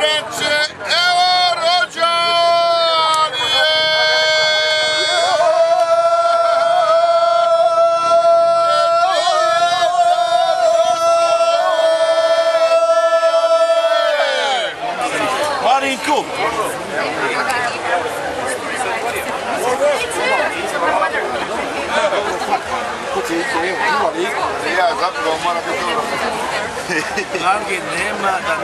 Grazie Evo lápiz nema da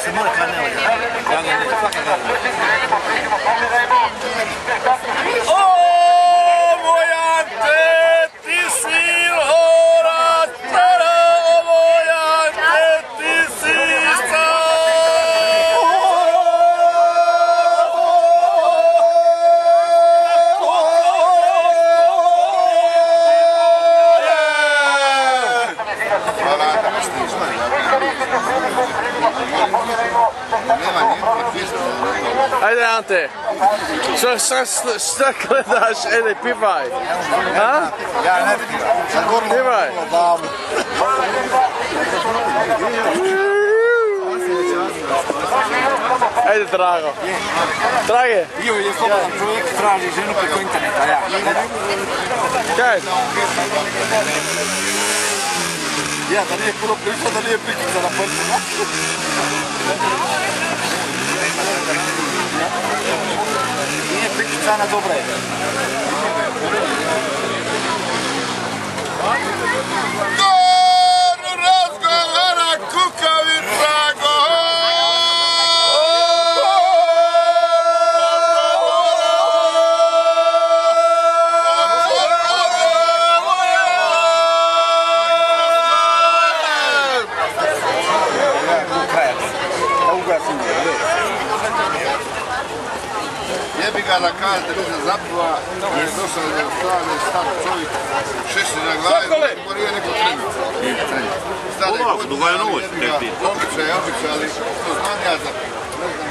se Hvala da me stisne. Nema nijednog pjesma. Ajde Ante, što straks stak gledaš, ede pivaj. Ha? Ja. Drage, Io slobodan čovjek, traži ženu preko interneta, ja. kaj? Ja, Ya tadi pulau periksa tadi pergi ke sana pun. Nije priključana dobra je. Jebi ga da kažete da se jer je dosta da stane star čovjek, šešće na glavi, pa nije neko trenuo. Stane kuće, jebi ga, običe, ali što znam ja za...